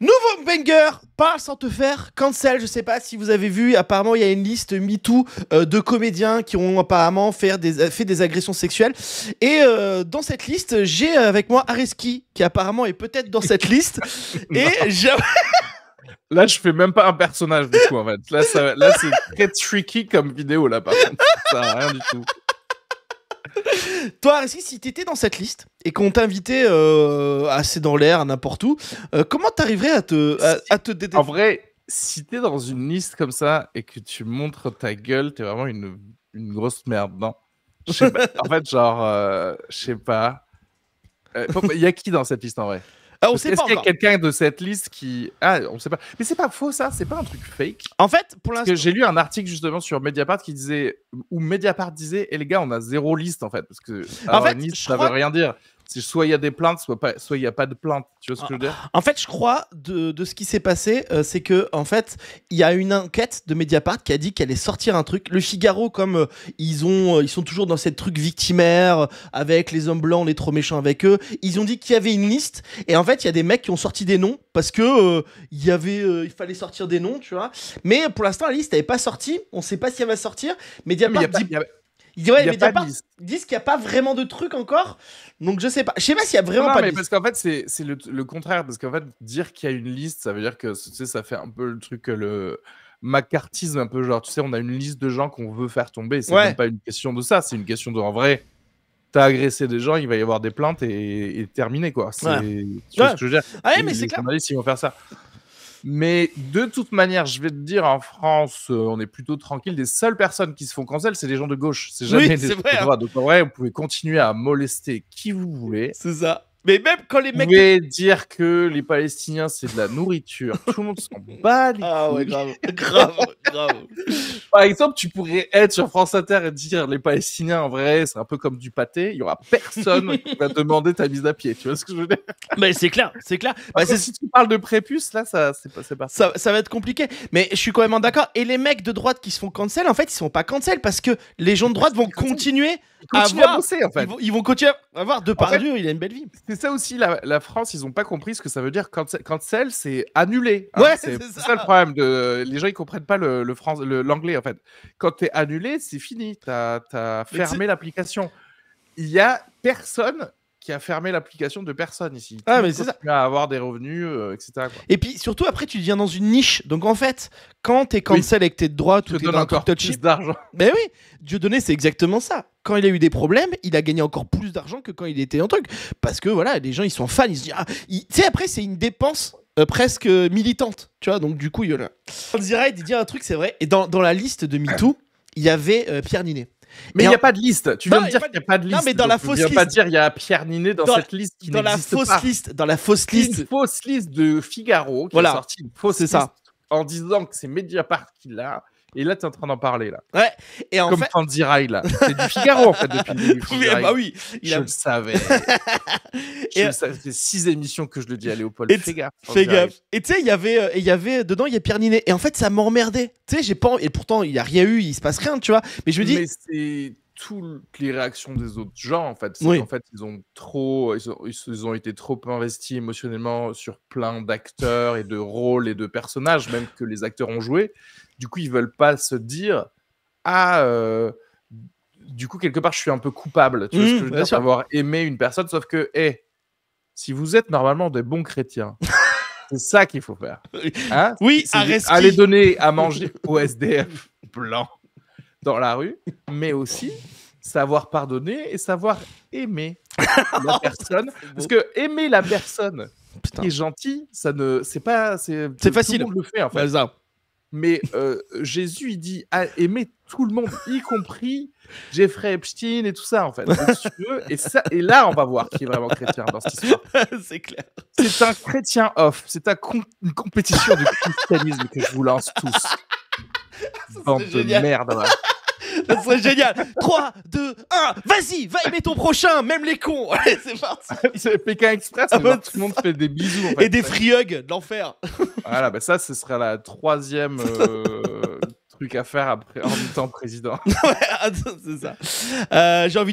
Nouveau banger, parle sans te faire cancel. Je sais pas si vous avez vu, apparemment il y a une liste MeToo euh, de comédiens qui ont apparemment fait des, fait des agressions sexuelles. Et euh, dans cette liste, j'ai avec moi Areski qui apparemment est peut-être dans cette liste. Et j'ai. Là, je fais même pas un personnage du coup en fait. Là, ça- là c'est très tricky comme vidéo là par contre. Ça à rien du tout. Toi, Areski, si t'étais dans cette liste et qu'on t'invitait euh, assez dans l'air, n'importe où, euh, comment t'arriverais à te, à, à te En vrai, si t'es dans une liste comme ça et que tu montres ta gueule, t'es vraiment une, une grosse merde, non? Pas. En fait, genre, euh, je sais pas. Il y a qui dans cette liste en vrai? Ah, on sait Est-ce pas qu'il y a quelqu'un de cette liste qui. Ah, on sait pas. Mais c'est pas faux ça, c'est pas un truc fake. En fait, pour l'instant. j'ai lu un article justement sur Mediapart qui disait. Où Mediapart disait, et les gars, on a zéro liste en fait. Parce que. alors, fait, une liste, je ça crois- veut rien dire. C'est soit il y a des plaintes, soit pas- soit il y a pas de plaintes. Tu vois ce que je veux dire? En fait, je crois de, de ce qui s'est passé, euh, c'est que en fait, il y a une enquête de Mediapart qui a dit qu'elle allait sortir un truc. Le Figaro, comme euh, ils ont, euh, ils sont toujours dans cette truc victimaire avec les hommes blancs, on est trop méchants avec eux. Ils ont dit qu'il y avait une liste et en fait, il y a des mecs qui ont sorti des noms parce que euh, il y avait, il fallait sortir des noms, tu vois. Mais pour l'instant, la liste n'avait pas sorti. On sait pas si elle va sortir. Mais Mediapart il y a pas- dit, il y a- il dit- ouais, il y a pas de Mediapart liste. disent qu'il n'y a pas vraiment de truc encore. Donc je sais pas. Je sais pas s'il y a vraiment non, pas mais de liste. parce qu'en fait, c'est le, le contraire. Parce qu'en fait, dire qu'il y a une liste, ça veut dire que tu sais, ça fait un peu le truc, le macartisme, un peu genre, tu sais, on a une liste de gens qu'on veut faire tomber. C'est Ouais. même pas une question de ça, c'est une question de en vrai. T'as agressé des gens, il va y avoir des plaintes et, et terminé quoi. C'est Ouais. tu vois Ouais. ce que je veux dire? Ah ouais, mais c'est clair. ils vont faire ça. Mais de toute manière, je vais te dire, en France, euh, on est plutôt tranquille. Les seules personnes qui se font cancel, c'est les gens de gauche. C'est Oui, jamais les c'est gens de hein. droite. Donc en vrai, vous pouvez continuer à molester qui vous voulez. C'est ça. Mais même quand les Vous mecs. pouvez dire que les Palestiniens, c'est de la nourriture. Tout le monde s'en bat les Ah ouais, grave, grave, grave. Par exemple, tu pourrais être sur France Inter et dire les Palestiniens, en vrai, c'est un peu comme du pâté. Il y aura personne qui va demander ta mise à pied. Tu vois ce que je veux dire? Mais c'est clair, c'est clair. Bah, Parce que c'est- Si tu parles de prépuce, là, ça, c'est pas, c'est pas ça, ça va être compliqué. Mais je suis quand même d'accord. Et les mecs de droite qui se font cancel, en fait, ils sont pas cancel parce que les gens de droite vont continuer Ils à continuent à voir. bosser, en fait. Ils vont, ils vont continuer à avoir de par Dieu, il a une belle vie. C'est ça aussi, la, la France, ils ont pas compris ce que ça veut dire. Cancel, cancel, c'est annulé. hein. Ouais, c'est ça. ça. le problème. De... Les gens, ils comprennent pas le, le l'anglais, en fait. Quand t'es annulé, c'est fini. T'as as fermé l'application. Il y a personne qui a fermé l'application de personne ici. Ah, mais c'est ça. à avoir des revenus, euh, etc. quoi. Et puis surtout, après, tu deviens dans une niche. Donc en fait, quand t'es cancel et que t'es de droite ou te t'es dans un encore truc touchy. d'argent. Mais oui, Dieudonné, c'est exactement ça. Quand il a eu des problèmes, il a gagné encore plus d'argent que quand il était en truc. Parce que voilà, les gens, ils sont fans. Ils se disent, ah, il- tu sais, après, c'est une dépense euh, presque militante. Tu vois, donc du coup, il y en a. On dirait de dire un truc, c'est vrai. Et dans, dans la liste de MeToo, il y avait euh, Pierre Ninet. Mais il n'y a pas de liste. Tu Non, viens de dire pas qu'il n'y a pas de Non, liste. mais dans la fausse viens pas liste. dire il y a Pierre Ninet dans, cette liste qui Dans la fausse liste, dans la fausse liste. Une fausse liste de Figaro qui Voilà. a sorti une fausse C'est ça. liste en disant que c'est Mediapart qui l'a. Et là, tu es en train d'en parler, là. Ouais. Et en Comme fait. Fancy Rai, là. C'est du Figaro, en fait, depuis le début. Oui, bah oui. Il Je a... le savais. Et- Je le savais. Ça fait six émissions que je le dis à Léopold. Et Fais gaffe. Fais gaffe. Et tu sais, il y avait, euh, et il y avait dedans, il y a Pierre Ninet. Et en fait, ça m'emmerdait. Tu sais, j'ai pas. Et pourtant, il y a rien eu, il se passe rien, tu vois. Mais je me dis, Mais c'est toutes les réactions des autres gens, en fait. Oui. qu'en fait, ils ont trop, ils ont, ils ont été trop investis émotionnellement sur plein d'acteurs et de rôles et de personnages, même que les acteurs ont joué. Du coup, ils veulent pas se dire, ah, euh, du coup, quelque part, je suis un peu coupable, tu vois ce Mmh, que je veux bien dire, sûr. d'avoir aimé une personne, sauf que, hé, si vous êtes normalement des bons chrétiens, c'est ça qu'il faut faire. Hein? Oui, aller donner à manger aux SDF blancs dans la rue, mais aussi savoir pardonner et savoir aimer la personne. Parce que aimer la personne Putain. qui est gentille, ça ne, c'est pas, c'est, C'est tout facile. le monde le fait en fait. Bah. Mais euh, Jésus, il dit à aimer tout le monde, y compris Jeffrey Epstein et tout ça en fait. Donc, si tu veux, et ça, et là, on va voir qui est vraiment chrétien dans cette histoire. c'est clair. C'est un chrétien off. C'est un com- une compétition de christianisme que je vous lance tous. Bande de merde. Ça serait génial. 3, 2, 1, vas-y, va aimer ton prochain, même les cons. Allez, c'est parti. C'est Pékin Express. Ah ouais, tout le monde fait des bisous. En fait. Et des free hugs de l'enfer. Voilà, bah ça, ce serait la troisième euh, truc à faire après en étant président. Ouais, attends, c'est ça. Euh, J'ai envie de